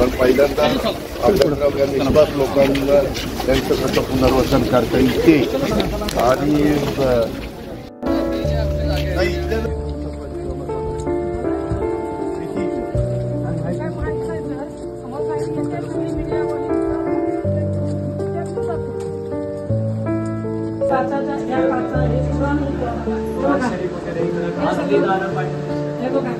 पण पहिल्यांदा आपल्याकडे निष्पाप लोकांना त्यांचं कसं पुनर्वसन करता येते आणि हे बघा.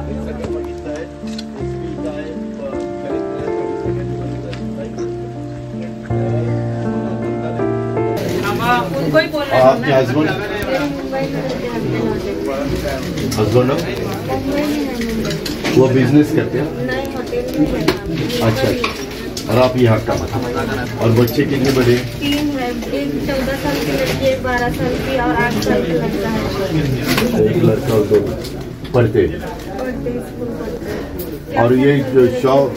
ही आपके हस्बैंड हस्बैंड वो बिज़नेस करते हैं है काम। अच्छा और आप यहाँ का बता और बच्चे कितने बड़े तीन है एक चौदह साल की लड़की एक बारह साल की और आठ साल की लड़का है एक लड़का और दो पढ़ते हैं। हैं। और ये जो शॉप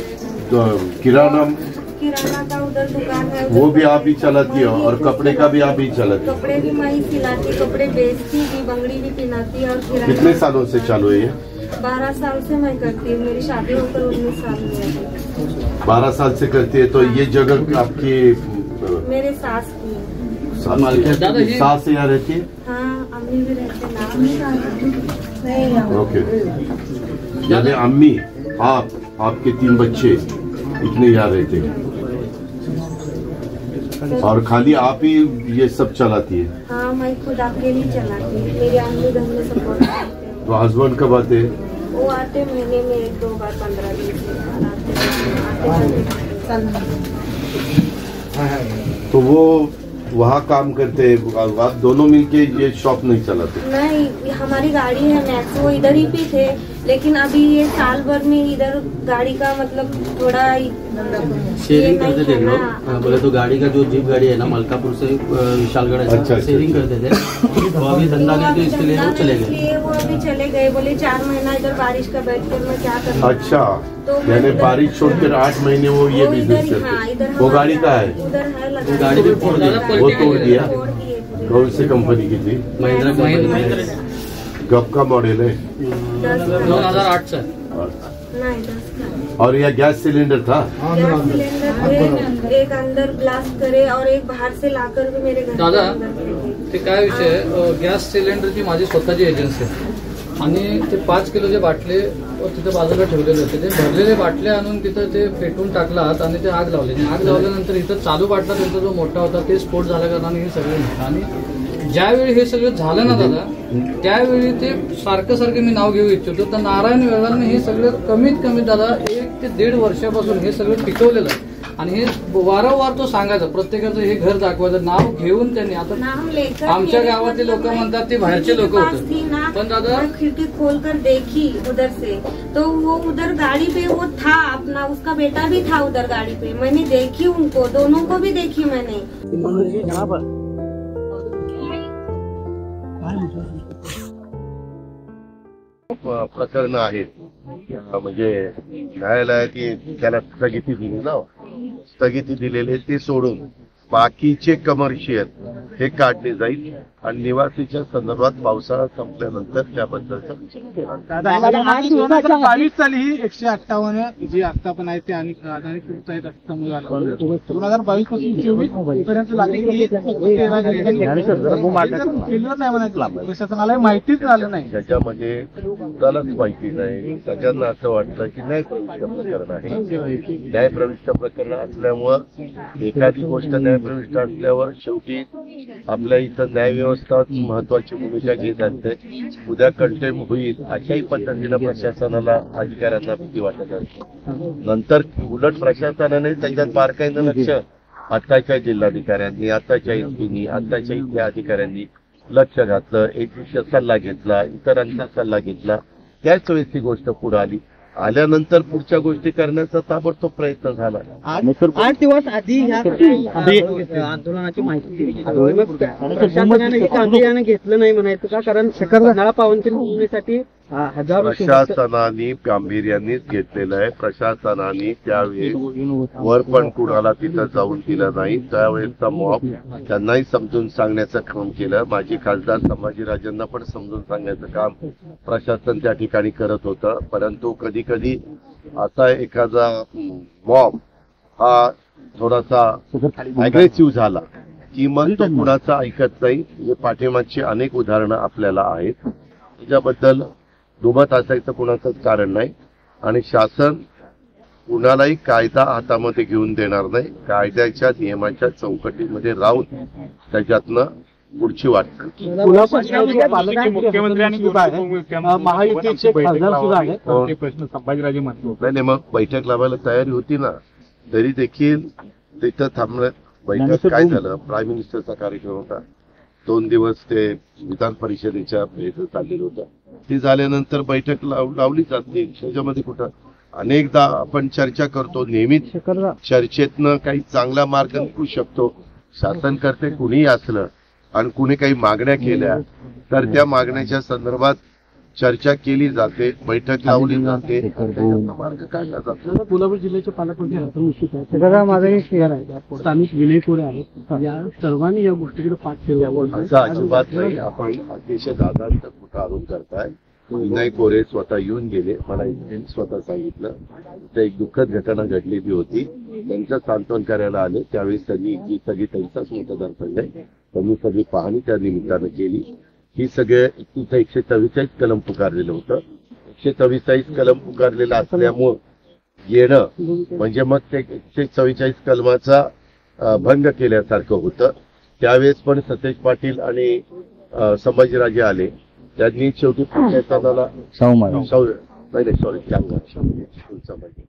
किराना किराना का उधर दुकान है वो भी आप ही चलाती हो और कपड़े का भी आप ही चलाती हो। कपड़े भी मैं ही सिलाती कपड़े बेचती भी बंगड़ी भी पहनाती और कितने सालों से चालू है ये? बारह साल से मैं करती हूँ मेरी शादी होकर उन्नीस साल में बारह साल से करती है तो ये जगह आपकी मेरे सास की सास यहाँ रहती है? हाँ अम्मी भी रहते नाम नहीं ओके। यानी अम्मी आप आपके तीन बच्चे इतने यहाँ रहते हैं। और खाली आप ही ये सब चलाती है? हाँ मैं खुद अकेली चलाती हूँ। मेरी अम्मी घर में सपोर्ट करते हैं। तो हस्बैंड कब आते हैं? वो आते महीने में एक दो बार पंद्रह दिन तो वो वहाँ काम करते हैं आप दोनों मिलके ये शॉप नहीं चलाते? नहीं हमारी गाड़ी है मैक्स वो इधर ही पे थे लेकिन अभी ये साल भर में इधर गाड़ी का मतलब थोड़ा ही- शेयरिंग करते थे लोग। हाँ, बोले तो गाड़ी का जो जीप गाड़ी है ना मलकापुर से विशालगढ़ अच्छा, अच्छा, शेयरिंग अच्छा। करते थे। तो अभी धंधा करके इसके लिए चले गए। अभी चले गए बोले चार महीना इधर बारिश का बैठ कर मैं क्या करूँ? अच्छा तो यानी बारिश छोड़कर आठ महीने वो ये बिज़नेस इधर हाँ करते। वो गाड़ी का है? गाड़ी भी फोड़ दिया। वो तोड़ दिया। कौन सी कंपनी की थी? महिंद्रा कंपनी। कब का मॉडल है। दोन हज़ार आठ से। नहीं दस का। और यह गैस सिलेंडर था? गैस सिलेंडर एक अंदर ब्लास्ट करे और एक बाहर से लाकर भी मेरे घर दादा। ते काय विषय अ, गॅस सिलेंडरची माझी स्वतःची एजन्सी आहे. आणि ते पाच किलोचे बाटले तिथे बाजूला ठेवलेले होते. ते भरलेले बाटले आणून तिथं ते पेटून टाकलात आणि ते आग लावली. आणि आग लावल्यानंतर इथं चालू बाटला त्यांचा जो मोठा होता ते स्फोट झाल्या कारणाने हे सगळे. आणि ज्यावेळी हे सगळं झालं ना दादा त्यावेळी ते सारखं सारखं मी नाव घेऊ इच्छितो. तर नारायण वेळाने हे सगळं कमीत कमी दादा एक ते दीड वर्षापासून हे सगळं टिकवलेलं आहे. आणि हे वारंवार तो सांगायचा प्रत्येकाचं हे घर दाखवायचं नाव घेऊन त्यांनी आता आमच्या गावातले लोक म्हणतात ते बाहेरचे लोक होते. पण दादा खिड़की खोल कर देखी उधर से तो वो उधर गाड़ी पे वो था अपना उसका बेटा भी था उधर गाड़ी पे. मैंने देखी उनको दोनों को भी देखी मैंने. प्रकरण आहेत. म्हणजे न्यायालयात त्याला स्थगिती दिली ना? स्थगिती दिलेली ते सोडून. बाकीचे कमर्शियल हे काढले जाईल आणि निवासीच्या संदर्भात पावसाळा संपल्यानंतर त्याबद्दलचा विचार केला जाईल. दोन हजार बावीस साली ही एकशे अठ्ठावन्न जी आस्थापन आहे ते आणि अदानी ग्रुपचं आहेत असं समोर आलं दोन हजार बावीसपासून चोवीसपर्यंत लागली केलं नाही म्हणायचं. प्रशासनाला माहितीच झालं नाही. त्याच्यामध्ये कुणालाच माहिती नाही. सगळ्यांना असं वाटतं की न्यायप्रविष्ट प्रकरण आहे. न्यायप्रविष्ट प्रकरण असल्यामुळं एखादी गोष्ट न्यायप्रविष्ट असल्यावर शेवटी आपल्या इथं न्याय व्यवस्था महत्वाची भूमिका घेत असते. उद्या कंटेम होईल अशाही पद्धतीनं प्रशासनाला अधिकाऱ्यांना भीती वाटत असते. नंतर उलट प्रशासनाने त्याच्यात बारकाईनं लक्ष. आताच्या जिल्हाधिकाऱ्यांनी आताच्या एसपीनी आताच्या इथल्या अधिकाऱ्यांनी लक्ष घातलं एसीचा सल्ला घेतला इतरांचा सल्ला घेतला. त्याच वेळेस ती गोष्ट पुढे आली. आल्यानंतर पुढच्या गोष्टी करण्याचा ताबडतोब प्रयत्न झाला. आठ दिवस आधी ह्या आंदोलनाची माहिती दिली. प्रशासनाने घेतलं नाही म्हणायचं का? कारण नळा पावनची प्रशासनाने गांभीर्यानेच घेतलेलं आहे. प्रशासनाने त्यावेळेस वर पण कुणाला तिथं जाऊन दिलं नाही. त्यावेळेसचा मॉब त्यांनाही समजून सांगण्याचं काम केलं. माजी खासदार संभाजीराजांना पण समजून सांगण्याचं काम प्रशासन त्या ठिकाणी करत होतं. परंतु कधी कधी असा एखादा मॉब हा थोडासा अग्रेसिव्ह झाला. की मग तो कुणाचा ऐकत नाही. पाठिंबाची अनेक उदाहरणं आपल्याला आहेत. त्याच्याबद्दल दुमत असायचं कुणाचंच कारण नाही. आणि शासन कुणालाही कायदा हातामध्ये घेऊन देणार नाही. कायद्याच्या नियमाच्या चौकटीमध्ये राहून त्याच्यातनं पुढची वाट महायुतीचे खासदार सुद्धा आहेत. हो. ते प्रश्न संभाजीराजे म्हणतो नाही नाही, मग बैठक लावायला तयारी होती ना. तरी देखील तिथं थांबलं. बैठक काय झालं? प्राईम मिनिस्टरचा कार्यक्रम होता. दोन दिवस ते विधान परिषदेच्या भेट चाललेलं होतं. ती झाल्यानंतर बैठक लाव- लावलीच असते. त्याच्यामध्ये कुठं अनेकदा आपण चर्चा करतो. नेहमीच चर्चेतनं काही चांगला मार्ग निघू शकतो. शासन करते कुणीही असलं आणि कुणी काही मागण्या केल्या तर त्या मागण्याच्या संदर्भात चर्चा केली जाते बैठक लावली जाते. मार्ग काढला जातो. कोल्हापूर जिल्ह्याचे पालकमंत्री हसन मुश्रीफ आहेत त्याचा माझा एक शेअर आहे. स्थानिक विनय कोरे आहेत. या सर्वांनी या गोष्टीकडे पाठ केलं. असं अजिबात नाही. आपण अतिशय दादांत काढून करताय. विनय कोरे स्वतः येऊन गेले. मला स्वतः सांगितलं. ते एक दुःखद घटना घडलेली होती. त्यांचं सांत्वन करायला आले. त्यावेळेस त्यांनी ही सगळी त्यांचाच मतदारसंघ आहे. त्यांनी सगळी पाहणी त्या निमित्तानं केली. ही सगळे तिथं एकशे चव्वेचाळीस कलम पुकारलेलं होतं. एकशे चव्वेचाळीस कलम पुकारलेलं असल्यामुळं येणं म्हणजे मग ते एकशे चव्वेचाळीस कलमाचा भंग केल्यासारखं होतं. त्यावेळेस पण सतेज पाटील आणि संभाजीराजे आले. त्यांनी शेवटी प्रशासनाला सौ- नाही नाही सॉरी संभाजी